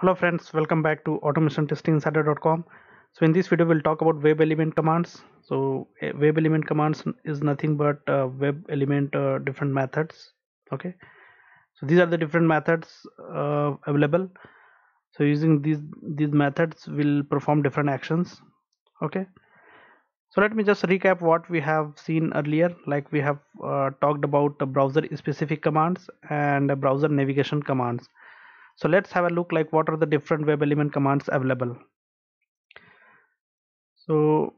Hello friends, welcome back to automationtestinginsider.com. So in this video we'll talk about web element commands. So a web element commands is nothing but uh, web element uh, different methods. Okay. So these are the different methods uh, available. So using these these methods will perform different actions. Okay. So let me just recap what we have seen earlier. Like we have uh, talked about browser specific commands and browser navigation commands so let's have a look like what are the different web element commands available. So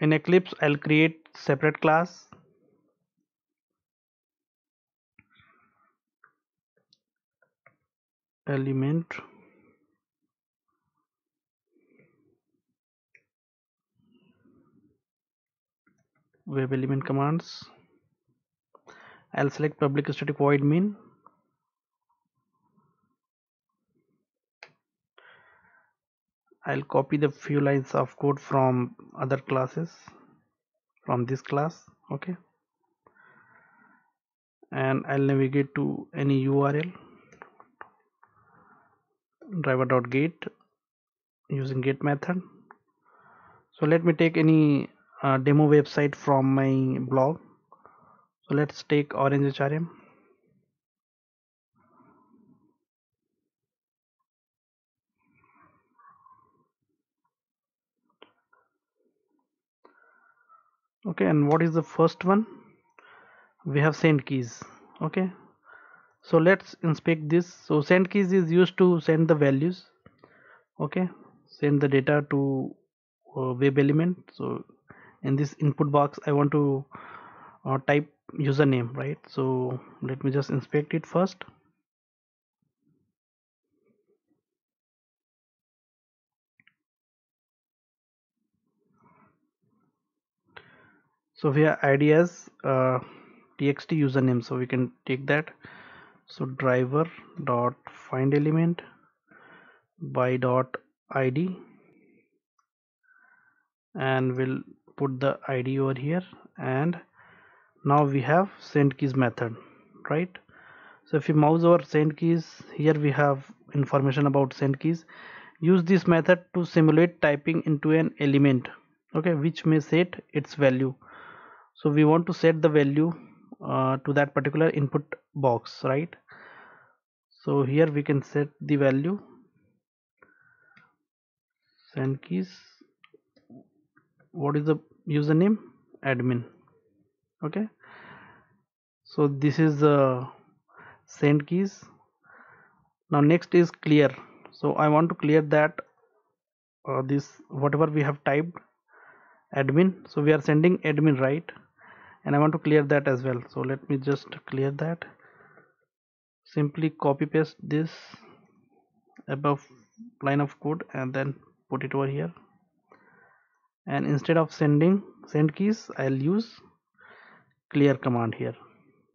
in eclipse i'll create separate class. Element. Web element commands. I'll select public static void main I'll copy the few lines of code from other classes from this class okay? And I'll navigate to any URL driver.get using get method. So let me take any uh, demo website from my blog. So let's take orange hrm okay and what is the first one? We have send keys. Okay. So let's inspect this. So send keys is used to send the values. Okay. Send the data to uh, web element. So in this input box i want to uh, type username right? So let me just inspect it first so here id as uh, txt username. So we can take that. So driver dot find element by dot id. And we'll put the id over here. And now we have send keys method right? So if you mouse over send keys here we have information about send keys. Use this method to simulate typing into an element okay which may set its value so we want to set the value uh, to that particular input box right? So here we can set the value. Send keys. What is the username? Admin. Okay. So this is the send keys. Now next is clear. So i want to clear that uh, this whatever we have typed admin. So we are sending admin right and I want to clear that as well. So let me just clear that. Simply copy paste this above line of code and then put it over here. And instead of sending send keys I'll use clear command here.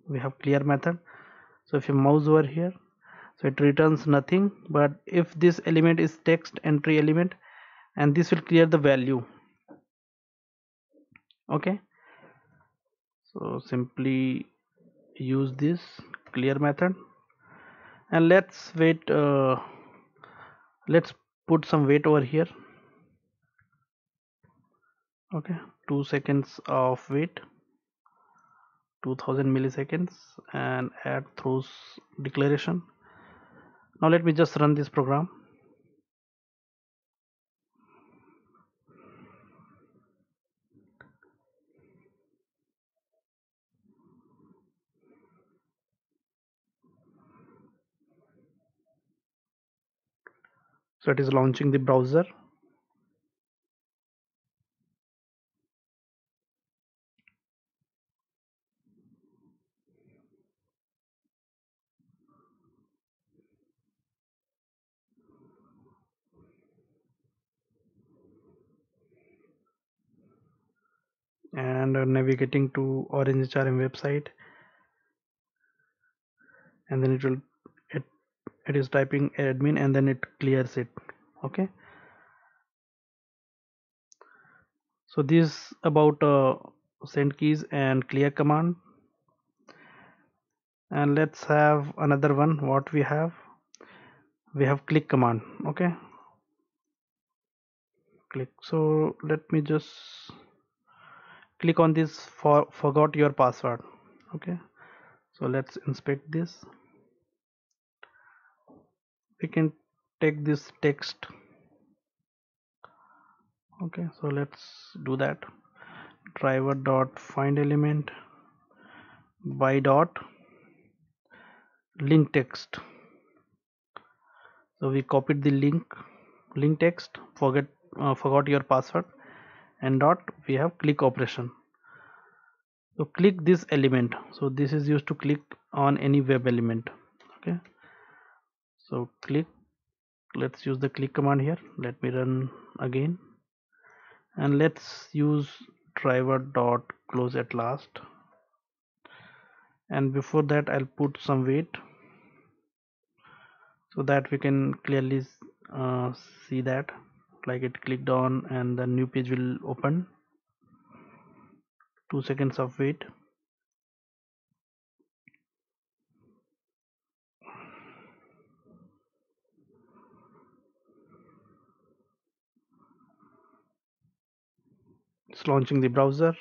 We have clear method. So if you mouse over here so it returns nothing. But if this element is text entry element and this will clear the value. Okay so simply use this clear method. And let's wait uh, let's put some wait over here. Okay two seconds of wait 2000 milliseconds and add throws declaration. Now let me just run this program so it is launching the browser. And uh, navigating to orange hrm website. And then it will it is typing admin and then it clears it. Okay. So this about uh, send keys and clear command. And let's have another one what we have. We have click command. Okay. Click. So let me just click on this for forgot your password. Okay. So let's inspect this we can take this text. Okay so let's do that. Driver dot find element by dot link text. So we copied the link link text forget uh, forgot your password and dot we have click operation. So click this element. So this is used to click on any web element. Okay so click. Let's use the click command here. Let me run again. And let's use driver dot close at last. And before that I'll put some wait. So that we can clearly uh, see that. Like it clicked on and the new page will open. Two seconds of wait launching the browser.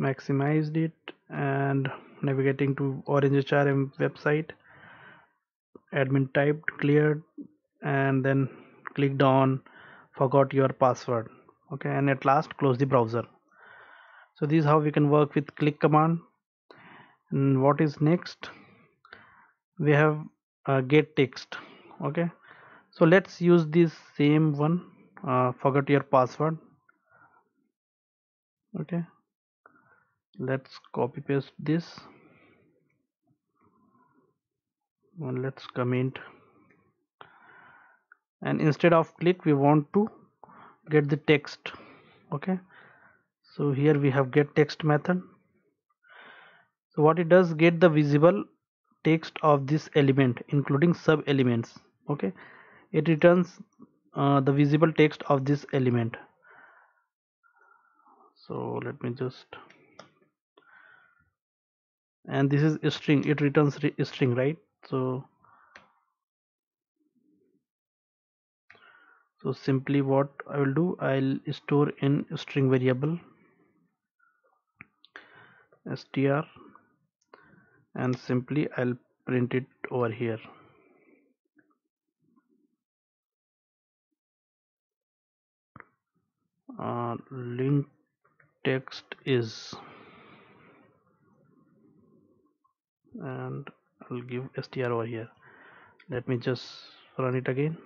Maximized it and navigating to orange hrm website. Admin typed cleared and then clicked on forgot your password. Okay and at last close the browser. So this is how we can work with click command. And what is next? We have uh, get text. Okay so let's use this same one uh, forget your password. Okay. Let's copy paste this. And let's comment. And instead of click we want to get the text. Okay. So here we have get text method. So what it does get the visible text of this element including sub elements okay. It returns uh, the visible text of this element. So let me just and this is a string. It returns a string right? So so simply what I will do I'll store in string variable str and simply I'll print it over here uh, link text is. And I'll give str over here. Let me just run it again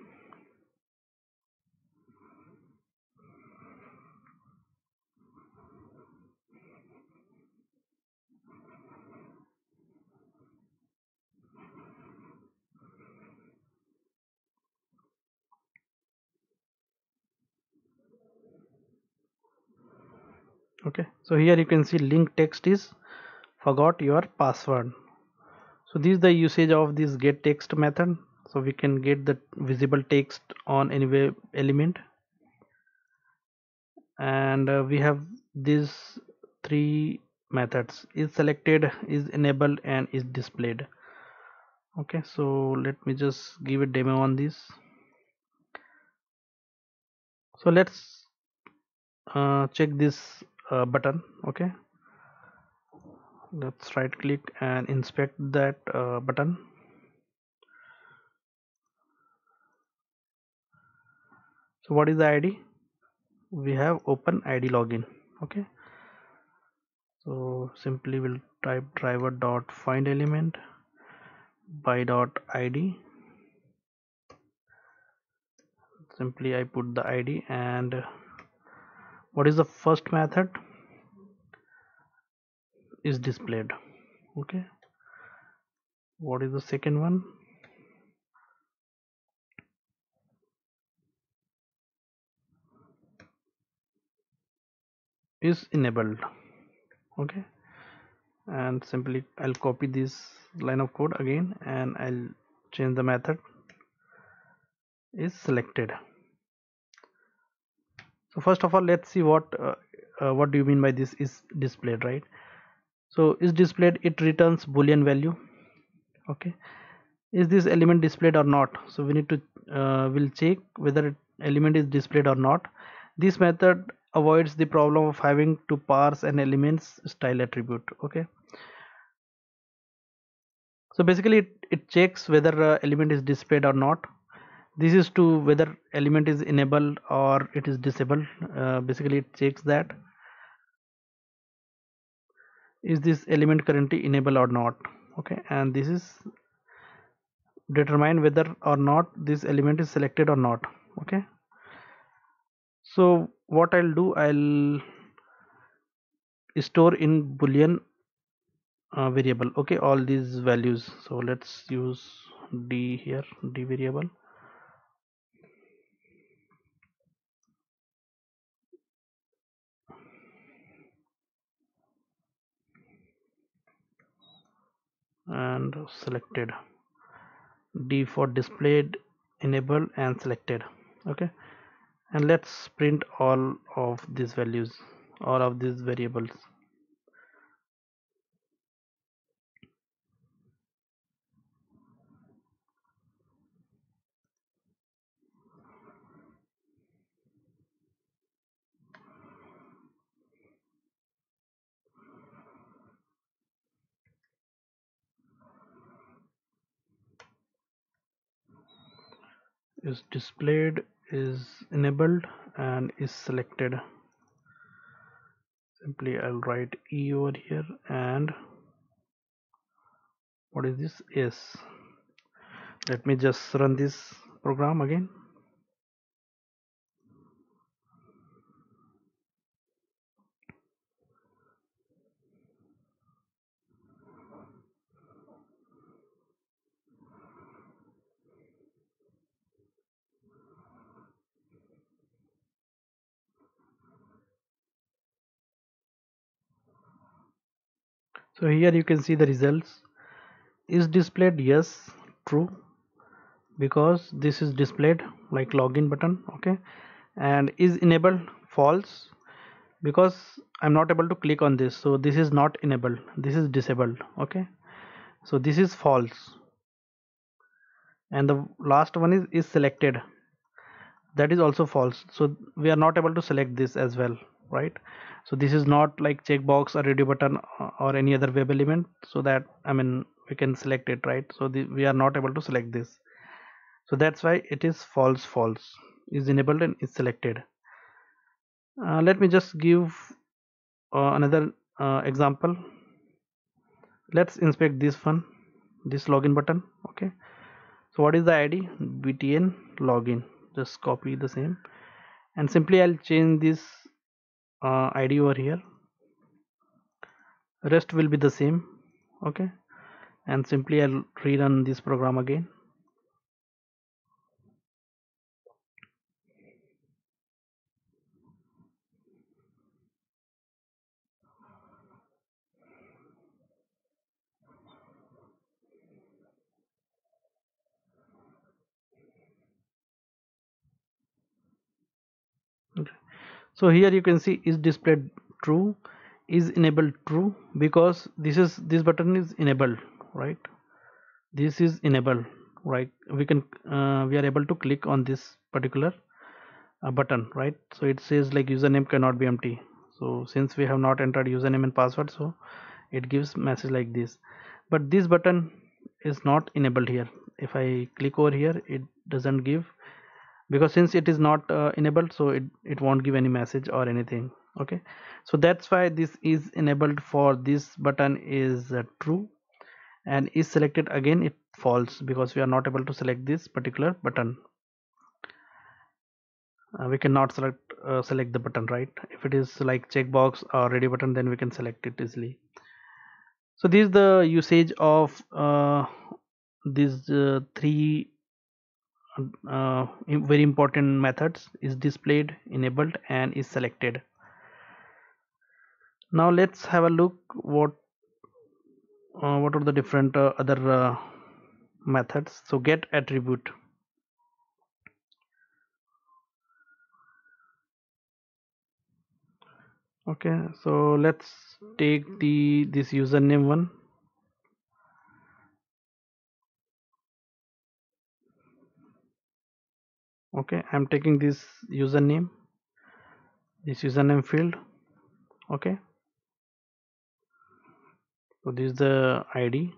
okay. So here you can see link text is forgot your password. So this is the usage of this get text method. So we can get the visible text on any web element. And uh, we have these three methods. Is selected is enabled and is displayed. Okay. So let me just give a demo on this. So let's uh, check this uh, button okay? Let's right click and inspect that uh, button. So what is the id we have open id login okay? So simply we'll type driver dot find element by dot id simply i put the id and what is the first method? Is displayed. Okay. What is the second one? Is enabled. Okay. And simply I'll copy this line of code again and I'll change the method. Is selected so first of all let's see what uh, uh, what do you mean by this is displayed right? So is displayed it returns boolean value okay? Is this element displayed or not? So we need to uh, will check whether element is displayed or not. This method avoids the problem of having to parse an element's style attribute okay? So basically it, it checks whether uh, element is displayed or not this is to whether element is enabled or it is disabled. Uh, basically it checks that is this element currently enabled or not? Okay and this is determine whether or not this element is selected or not. Okay so what I'll do I'll store in boolean uh, variable. Okay all these values. So let's use d here d variable and selected. D for displayed enabled and selected. Okay. And let's print all of these values all of these variables is displayed is enabled and is selected. Simply I'll write e over here and what is this? Yes let me just run this program again so here you can see the results. Is displayed? Yes true. Because this is displayed like login button okay? And is enabled? False. Because I'm not able to click on this so this is not enabled. This is disabled okay? So this is false. And the last one is is selected. That is also false. So we are not able to select this as well right so this is not like checkbox or radio button uh, or any other web element. So that I mean we can select it right? So the, we are not able to select this. So that's why it is false false. Is enabled and is selected. Uh, let me just give uh, another uh, example. Let's inspect this one this login button okay? So what is the id btn login. Just copy the same. And simply i'll change this uh, id over here. Rest will be the same okay? And simply i'll rerun this program again okay so here you can see is displayed true is enabled true because this is this button is enabled right? This is enabled right? We can uh, we are able to click on this particular uh, button right? So it says like username cannot be empty. So since we have not entered username and password so it gives message like this. But this button is not enabled here. If i click over here it doesn't give because since it is not uh, enabled so it, it won't give any message or anything okay? So that's why this is enabled for this button is uh, true and is selected again it false because we are not able to select this particular button. Uh, we cannot select uh, select the button right? If it is like checkbox or radio button then we can select it easily. So this is the usage of uh, these uh, three uh, very important methods is displayed enabled and is selected. Now let's have a look what uh, what are the different uh, other uh, methods. So get attribute. Okay so let's take the this username one okay i'm taking this username this username field. Okay. So this is the id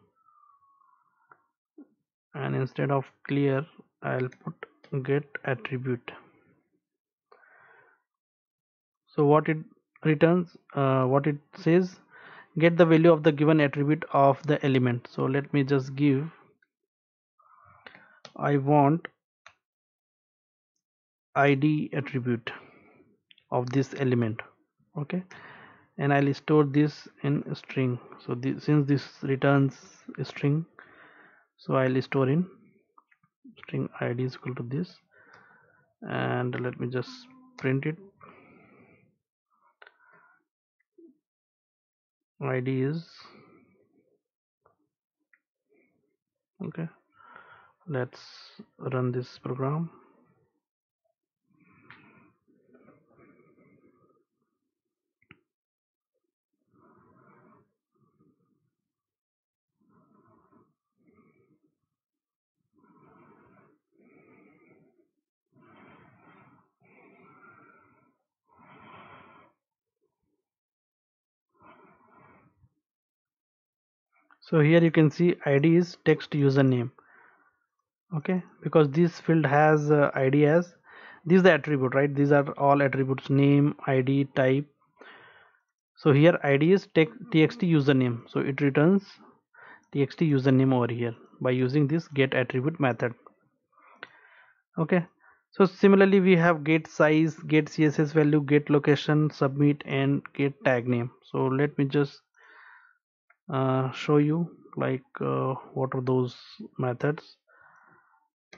and instead of clear i'll put get attribute. So what it returns uh, what it says get the value of the given attribute of the element. So let me just give I want ID attribute of this element okay? And I'll store this in string. So this, since this returns string so I'll store in string id is equal to this. And let me just print it. Id is okay? Let's run this program so here you can see id is text username. Okay? Because this field has uh, id as this is the attribute right? These are all attributes name id type. So here id is text txt username. So it returns txt username over here by using this get attribute method. Okay? So similarly we have get size get css value get location submit and get tag name. So let me just uh, show you like uh, what are those methods.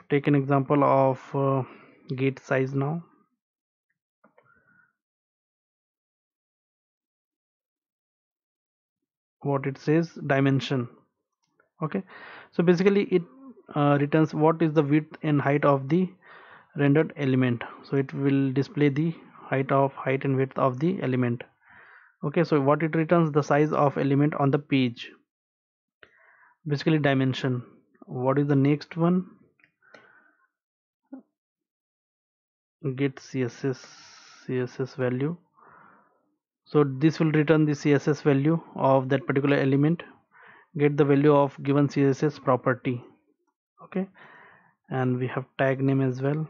Take an example of uh, get size now. What it says dimension. Okay? So basically it uh, returns what is the width and height of the rendered element. So it will display the height of height and width of the element okay so what it returns the size of element on the page. Basically dimension. What is the next one? Get css css value. So this will return the css value of that particular element. Get the value of given css property. Okay and we have tag name as well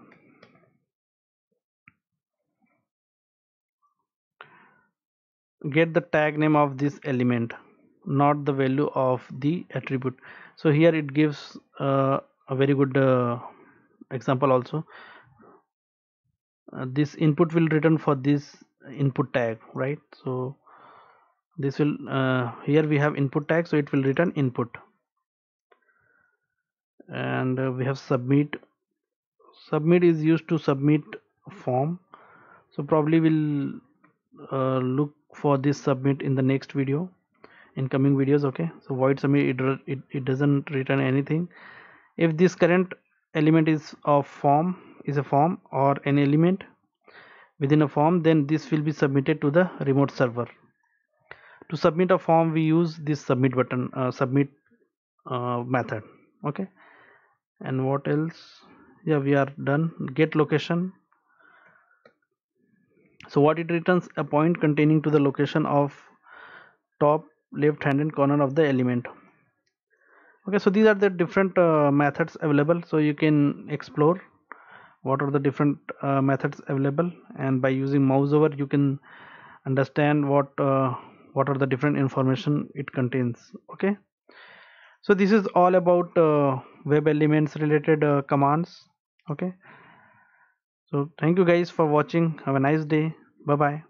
get the tag name of this element not the value of the attribute. So here it gives uh, a very good uh, example also. Uh, this input will return for this input tag right? So this will uh, here we have input tag so it will return input. And uh, we have submit. Submit is used to submit form. So probably we'll uh, look for this submit in the next video in coming videos okay? So void submit it, it, it doesn't return anything. If this current element is of form is a form or an element within a form then this will be submitted to the remote server. To submit a form we use this submit button uh, submit uh, method okay? And what else? Yeah we are done. Get location so what it returns a point containing to the location of top left hand corner of the element. Okay so these are the different uh, methods available. So you can explore what are the different uh, methods available. And by using mouse over you can understand what uh, what are the different information it contains. Okay? So this is all about uh, web elements related uh, commands. Okay? So thank you guys for watching. Have a nice day bye bye